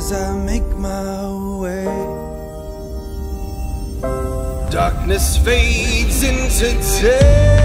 as I make my way. Darkness fades into day.